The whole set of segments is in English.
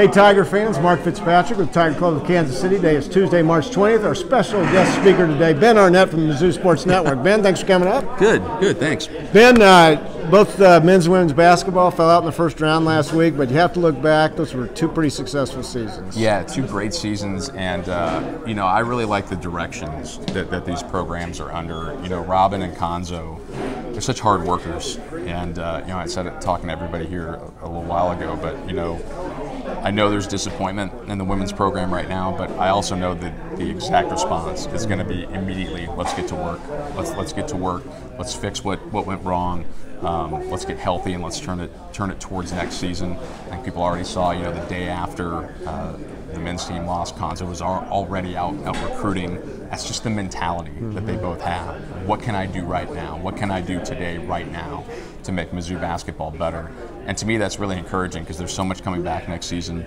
Hey, Tiger fans, Mark Fitzpatrick with Tiger Club of Kansas City. Today is Tuesday, March 20th. Our special guest speaker today, Ben Arnet from the Mizzou Sports Network. Ben, thanks for coming up. Good, good, thanks. Ben, uh, both uh, men's and women's basketball fell out in the first round last week, but you have to look back. Those were two pretty successful seasons. Yeah, two great seasons, and uh, you know I really like the directions that, that these programs are under. You know, Robin and Cuonzo, they're such hard workers, and uh, you know I said it talking to everybody here a, a little while ago, but you know I know there's disappointment in the women's program right now, but I also know that the exact response is going to be immediately, let's get to work. Let's let's get to work. Let's fix what, what went wrong. Um, let's get healthy and let's turn it turn it towards next season. I think people already saw, you know, the day after uh, the men's team lost, Cuonzo was already out, out recruiting. That's just the mentality mm-hmm. that they both have. What can I do right now? What can I do today, right now, to make Mizzou basketball better? And to me, that's really encouraging because there's so much coming back next season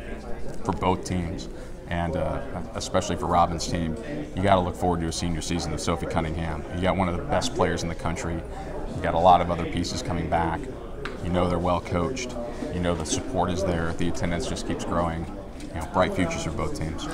for both teams. And uh, especially for Robin's team, you got to look forward to a senior season of Sophie Cunningham. You got one of the best players in the country. You got a lot of other pieces coming back. You know they're well coached. You know the support is there. The attendance just keeps growing. You know, bright futures for both teams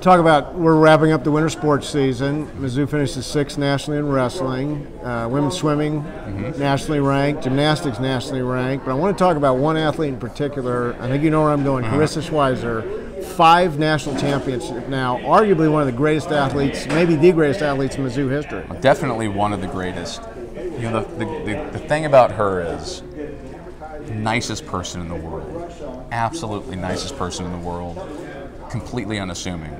talk about we're wrapping up the winter sports season. Mizzou finishes sixth nationally in wrestling, uh, women's swimming mm-hmm. nationally ranked, gymnastics nationally ranked. But I want to talk about one athlete in particular. I think you know where I'm going. Uh-huh. Karissa Schweizer, five national championships now, arguably one of the greatest athletes, maybe the greatest athletes in Mizzou history. Definitely one of the greatest. You know, the, the, the, the thing about her is nicest person in the world, absolutely nicest person in the world, completely unassuming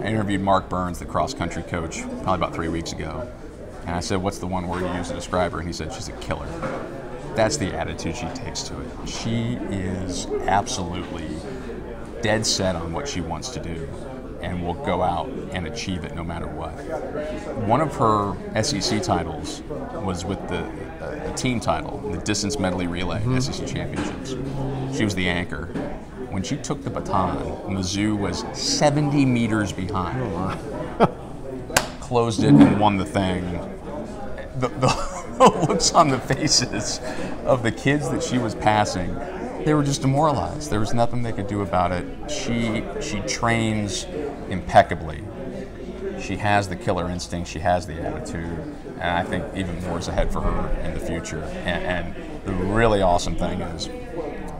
I interviewed Mark Burns, the cross country coach, probably about three weeks ago. And I said, What's the one word you use to describe her? And he said, She's a killer. That's the attitude she takes to it. She is absolutely dead set on what she wants to do and will go out and achieve it no matter what. One of her SEC titles was with the uh, team title, the distance medley relay mm-hmm. SEC championships. She was the anchor, when she took the baton, Mizzou was 70 meters behind. Oh, Closed it and won the thing. The, the looks on the faces of the kids that she was passing, they were just demoralized. There was nothing they could do about it. She she trains impeccably. She has the killer instinct. She has the attitude, and I think even more is ahead for her in the future. And, and the really awesome thing is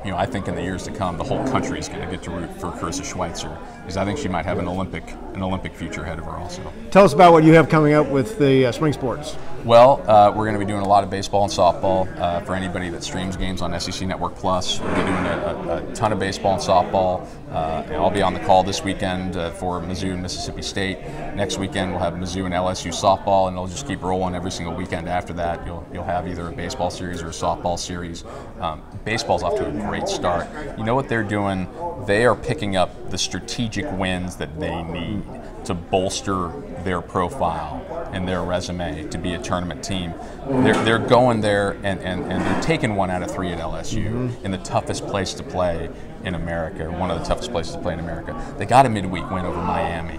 you know, I think in the years to come, the whole country is going to get to root for Karissa Schweizer because I think she might have an Olympic an Olympic future ahead of her also. Tell us about what you have coming up with the uh, spring sports. Well, uh, we're going to be doing a lot of baseball and softball uh, for anybody that streams games on SEC Network Plus. We'll be doing a, a, a, ton of baseball and softball. Uh, and I'll be on the call this weekend uh, for Mizzou and Mississippi State. Next weekend we'll have Mizzou and LSU softball, and it'll just keep rolling every single weekend after that. You'll you'll have either a baseball series or a softball series. Um, baseball's off to a great start. You know what they're doing? They are picking up the strategic wins that they need to bolster their profile and their resume to be a tournament team. They're, they're going there and, and, and they're taking one out of three at LSU mm-hmm. in the toughest place to play in America, one of the toughest places to play in America. They got a midweek win over Miami.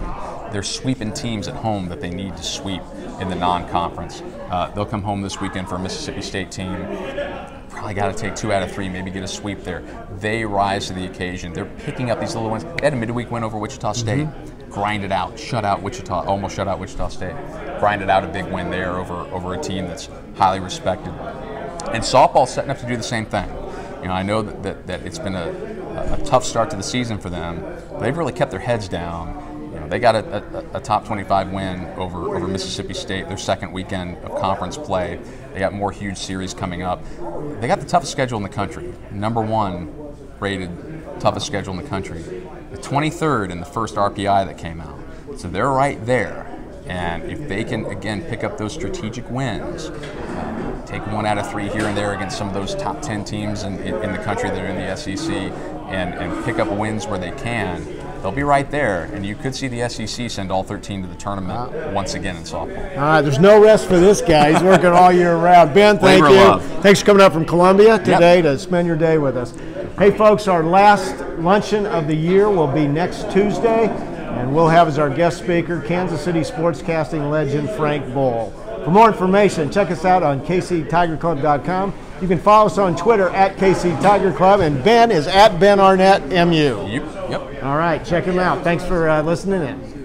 They're sweeping teams at home that they need to sweep in the non conference. Uh, they'll come home this weekend for a Mississippi State team probably got to take two out of three, maybe get a sweep there. They rise to the occasion. They're picking up these little ones. They had a midweek win over Wichita State. Mm-hmm grind it out, shut out Wichita, almost shut out Wichita State, grind it out a big win there over over a team that's highly respected. And softball's setting up to do the same thing. You know, I know that, that, that it's been a, a, tough start to the season for them. They've really kept their heads down. They got a, a, a top 25 win over, over Mississippi State, their second weekend of conference play. They got more huge series coming up. They got the toughest schedule in the country. Number one rated toughest schedule in the country the 23rd in the first RPI that came out. So they're right there. And if they can, again, pick up those strategic wins, uh, take one out of three here and there against some of those top 10 teams in, in, in the country that are in the SEC, and, and pick up wins where they can, they'll be right there. And you could see the SEC send all 13 to the tournament uh, once again in softball. All right, there's no rest for this guy. He's working all year round. Ben, thank Labor you. Love. Thanks for coming up from Columbia today yep. to spend your day with us. Hey, folks, our last luncheon of the year will be next Tuesday, and we'll have as our guest speaker Kansas City sportscasting legend Frank Boal. For more information, check us out on kctigerclub.com You can follow us on Twitter at KC Tiger Club, and Ben is at Ben Arnet MU. Yep. Yep. All right, check him out. Thanks for uh, listening in.